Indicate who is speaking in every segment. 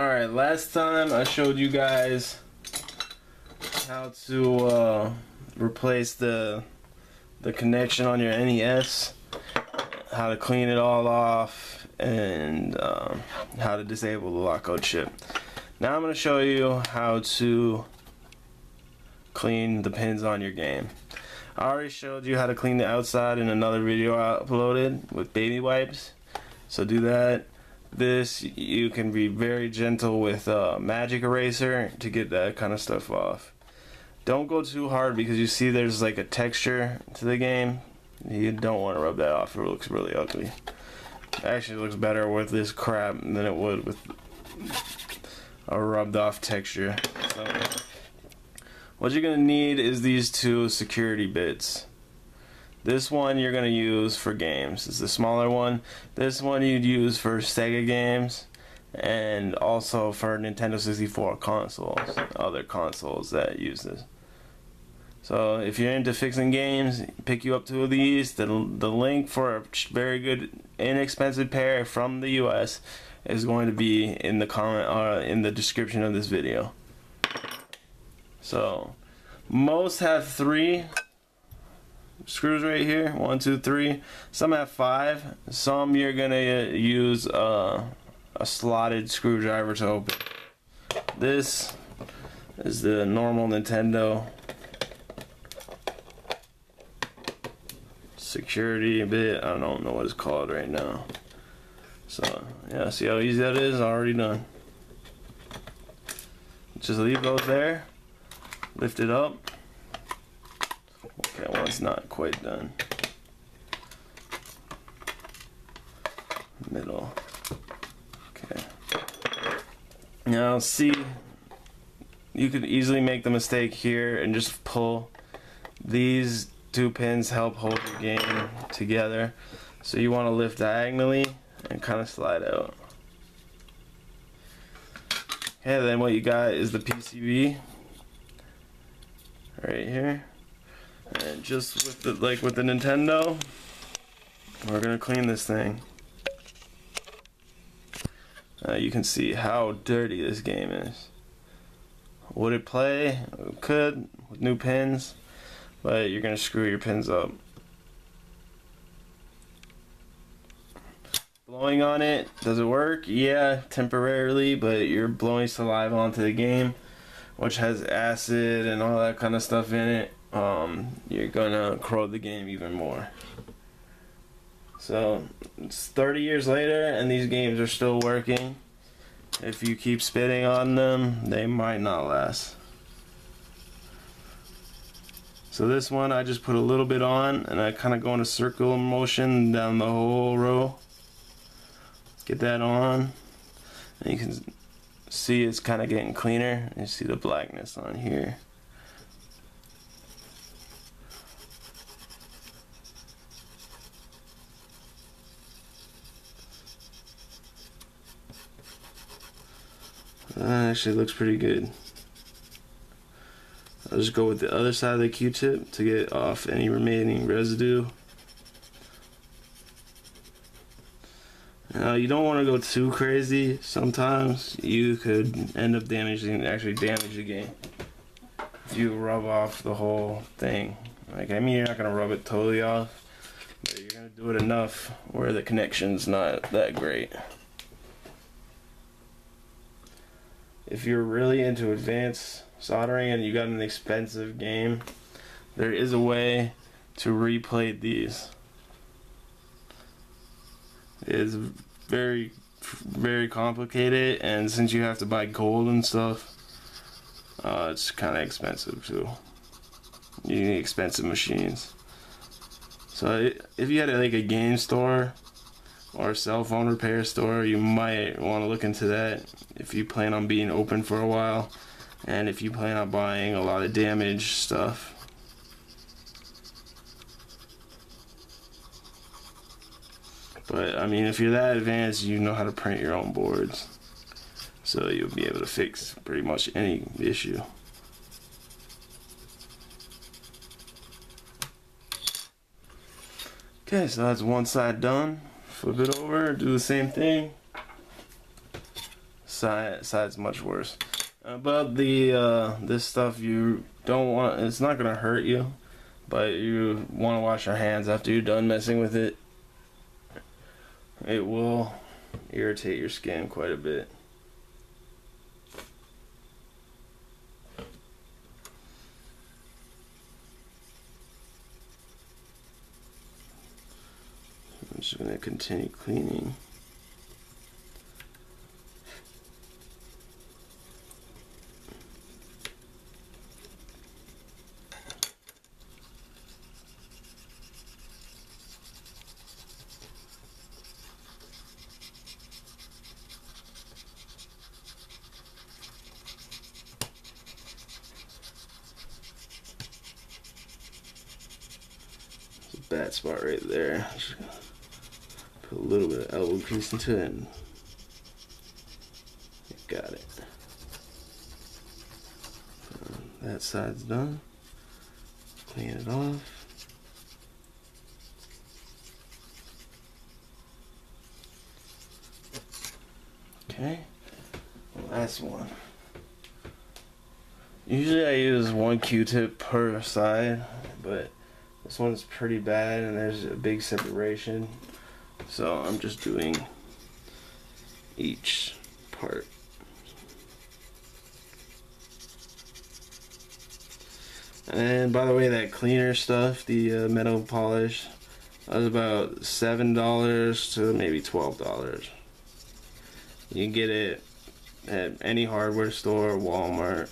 Speaker 1: Alright, last time I showed you guys how to uh, replace the the connection on your NES, how to clean it all off, and um, how to disable the lockout chip. Now I'm going to show you how to clean the pins on your game. I already showed you how to clean the outside in another video I uploaded with baby wipes. So do that. This you can be very gentle with a magic eraser to get that kind of stuff off. Don't go too hard because you see there's like a texture to the game. You don't want to rub that off. It looks really ugly. Actually, looks better with this crap than it would with a rubbed off texture. So, what you're going to need is these two security bits. This one you're going to use for games. It's the smaller one. This one you'd use for Sega games and also for Nintendo 64 consoles, other consoles that use this. So if you're into fixing games, pick you up two of these. The, the link for a very good, inexpensive pair from the U.S. is going to be in the comment or in the description of this video. So most have three screws right here. One two three. Some have five. Some you're gonna use uh, a slotted screwdriver to open. This is the normal Nintendo. Security bit. I don't know what it's called right now. So yeah see how easy that is? Already done. Just leave those there. Lift it up it's not quite done. Middle. Okay. Now see, you could easily make the mistake here and just pull. These two pins help hold your game together. So you want to lift diagonally and kind of slide out. Okay, then what you got is the PCB right here. And just with the, like with the Nintendo, we're gonna clean this thing. Uh, you can see how dirty this game is. Would it play? It could with new pins, but you're gonna screw your pins up. Blowing on it, does it work? Yeah, temporarily, but you're blowing saliva onto the game, which has acid and all that kind of stuff in it um, you're gonna corrode the game even more. So it's 30 years later, and these games are still working. If you keep spitting on them, they might not last. So this one, I just put a little bit on, and I kind of go in a circular motion down the whole row. Get that on, and you can see it's kind of getting cleaner. You see the blackness on here. Uh, actually looks pretty good. I'll just go with the other side of the Q-tip to get off any remaining residue. Now you don't want to go too crazy. Sometimes you could end up damaging, actually damage the game. If you rub off the whole thing. Like, I mean, you're not going to rub it totally off. But you're going to do it enough where the connection's not that great. If you're really into advanced soldering and you got an expensive game, there is a way to replate these. It is very, very complicated, and since you have to buy gold and stuff, uh, it's kind of expensive too. You need expensive machines. So if you had like a game store or cell phone repair store, you might want to look into that if you plan on being open for a while and if you plan on buying a lot of damaged stuff. But I mean, if you're that advanced, you know how to print your own boards. So you'll be able to fix pretty much any issue. Okay, so that's one side done flip it over, do the same thing. side side's much worse. Uh, but the uh, this stuff you don't want. It's not gonna hurt you, but you want to wash your hands after you're done messing with it. It will irritate your skin quite a bit. I'm just going to continue cleaning. bad spot right there. A little bit of elbow grease into it and got it. Uh, that side's done. Clean it off. Okay, last one. Usually I use one Q-tip per side, but this one's pretty bad and there's a big separation. So I'm just doing each part. And by the way, that cleaner stuff, the uh, metal polish, that was about $7 to maybe $12. You can get it at any hardware store, Walmart,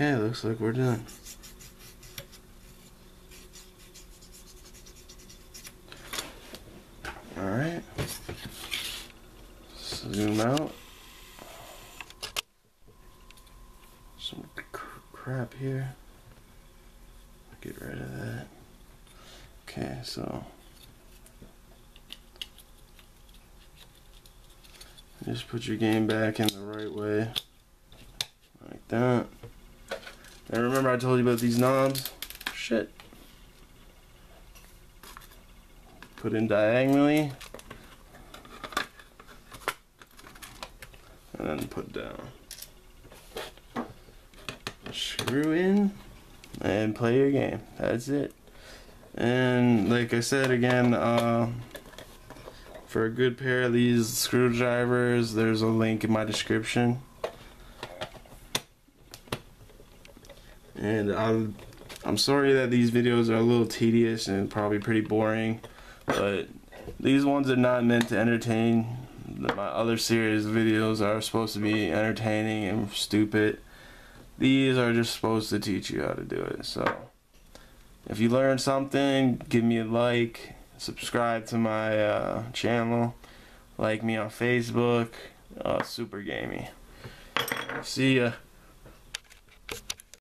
Speaker 1: Okay, looks like we're done. Alright. Zoom out. Some crap here. Get rid of that. Okay, so. Just put your game back in the right way. Like that. And remember I told you about these knobs? Shit. Put in diagonally. And then put down. Screw in and play your game. That's it. And like I said again, uh, for a good pair of these screwdrivers, there's a link in my description. And I'm I'm sorry that these videos are a little tedious and probably pretty boring but these ones are not meant to entertain. My other series videos are supposed to be entertaining and stupid. These are just supposed to teach you how to do it. So if you learned something give me a like subscribe to my uh, channel like me on Facebook uh, super gamey. See ya